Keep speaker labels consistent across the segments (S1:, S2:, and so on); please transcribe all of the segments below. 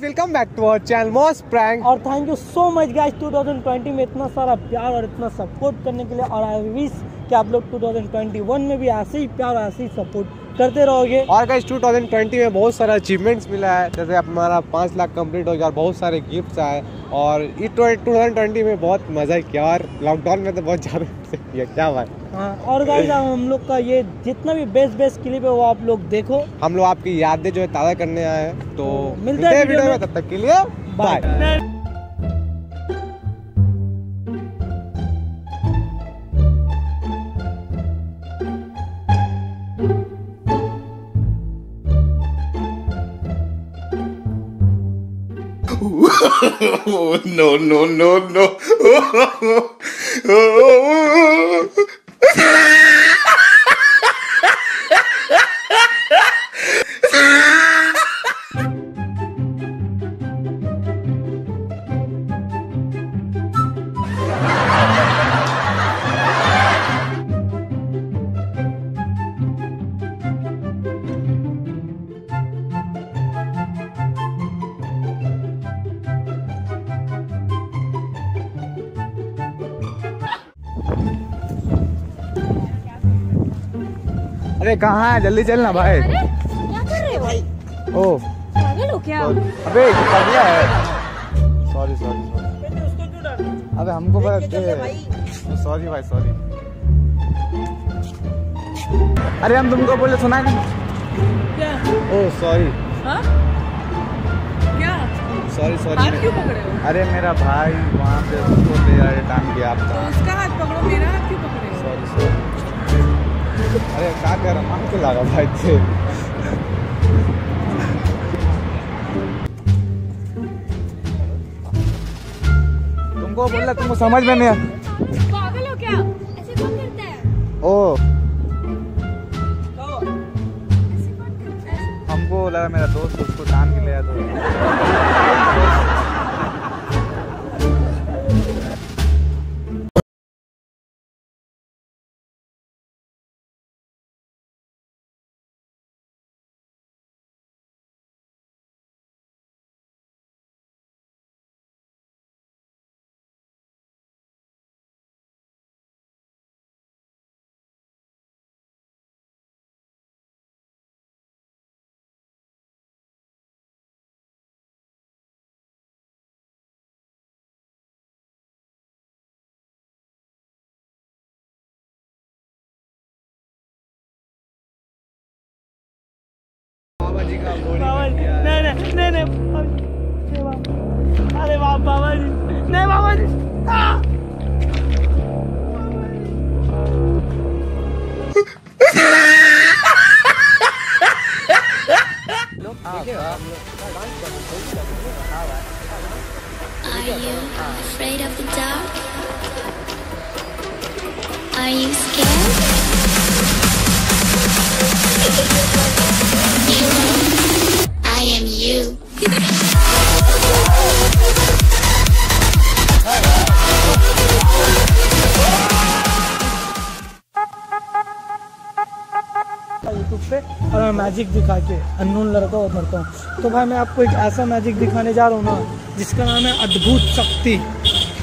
S1: Welcome back to our channel mass prank
S2: और thank you so much guys 2020 में इतना सारा प्यार और इतना सपोर्ट करने के लिए और आई विश कि आप लोग 2021 में भी ऐसे ही प्यार ऐसे ही सपोर्ट करते रहोगे।
S1: और गाइस 2020 में बहुत सारा अचीवमेंट्स मिला है। जैसे हमारा पाँच लाख कंप्लीट हो गया और बहुत सारे गिफ्ट्स आए। और इस 2020 में बहुत मज़ा किया और लॉकडाउन में तो बहुत ज़्यादा किया। क्या भाई
S2: हाँ और गाइस हम लोग का ये जितना भी बेस्ट बेस्ट क्लिप है वो आप लोग देखो।
S1: हम लोग आपकी यादें जो है ताज़ा करने आए हैं। तो
S2: मिलते हैं वीडियो
S1: में। तब तक के लिए
S2: bye
S3: Oh, no, no, no, no.
S1: अरे कहाँ है? जल्दी चलना भाई।
S4: अरे क्या कर रहे हो?
S1: ओ।
S4: पागल हो क्या?
S1: अबे कर दिया है सॉरी सॉरी सॉरी अबे हमको पता सॉरी भाई। सॉरी अरे हम तुमको बोले सुना नहीं?
S5: क्या?
S1: ओ सॉरी
S5: हाँ?
S1: सॉरी
S5: हाथ
S1: सॉरी
S5: क्यों पकड़े हो?
S1: अरे मेरा भाई वहाँ पे उसको ले आए टांग गया
S5: तो उसका हाथ पकड़ो मेरा हाथ क्यों पकड़े हो?
S1: सॉरी सॉरी अरे क्या कर रहा के लगा भाई थे। तुमको बोला तुमको समझ में नहीं
S4: पागल हो क्या? ऐसे कौन करता है?
S1: ओ।
S4: है?
S1: हमको लगा मेरा दोस्त उसको टांग के ले आया तो
S6: Are you afraid of the dark? Are you scared? I am you.
S2: YouTube पे और मैं मैजिक दिखा के अननोन लड़का और मरता हूँ। तो भाई मैं आपको एक ऐसा मैजिक दिखाने जा रहा हूँ ना जिसका नाम है अद्भुत शक्ति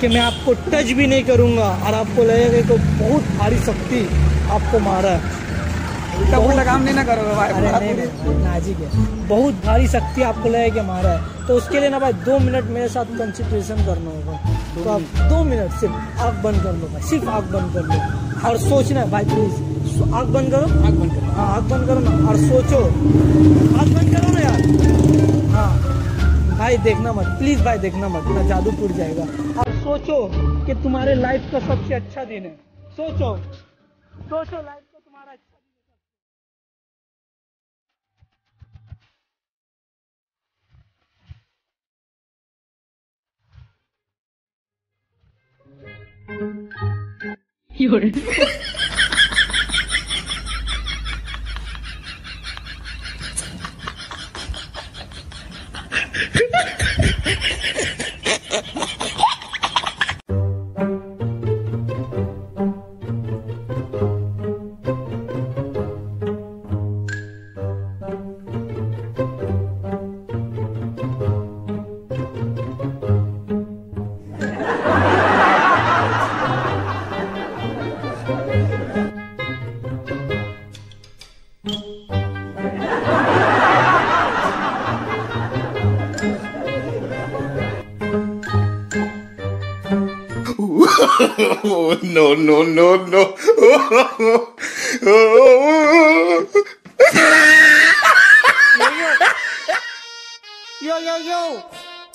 S2: कि मैं आपको टच भी नहीं करूँगा और आपको लगेगा कि बहुत भारी शक्ति आपको मारा है। बहुत-
S5: काम नहीं ना करोगे भाई
S2: अरे नहीं नहीं मैजिक है। बहुत भारी शक्ति आपको लगेगा मारा है। तो उसके लिए ना भाई दो मिनट मेरे साथ कंसंट्रेशन करना होगा। तो आप दो मिनट सिर्फ़ आग बंद कर लो भाई सिर्फ़ आग बंद कर लो। और सोचना है भाई प्लीज़ आग बंद करो आग बंद करो। हाँ आग बंद करो ना, और सोचो। आग बंद करो ना यार। हाँ। भाई, देखना मत प्लीज़ भाई, देखना मत, ना जादू टूट जाएगा। और सोचो कि तुम्हारे लाइफ का सबसे अच्छा दिन है। सोचो। सोचो लाइफ का तुम्हारा अच्छा You're
S3: Oh, no, no, no, no.
S7: यो यो यो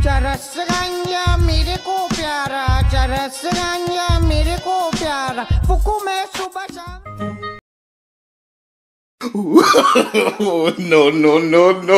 S7: चरस गंजा मेरे को प्यारा चरस गंजा मेरे को प्यारा फुकू मैं सुबह शाम
S3: Oh, no, no, no, no.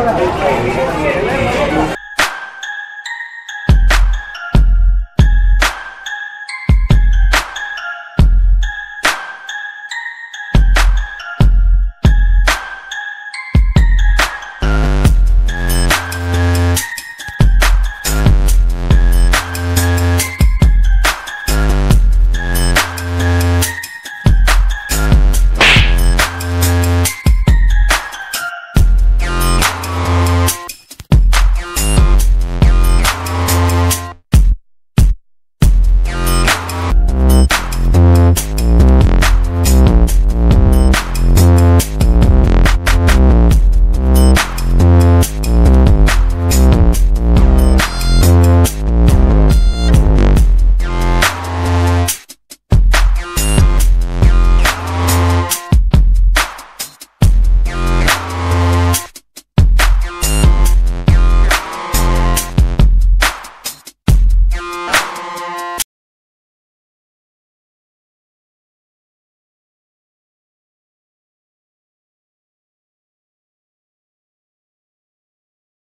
S3: ahora.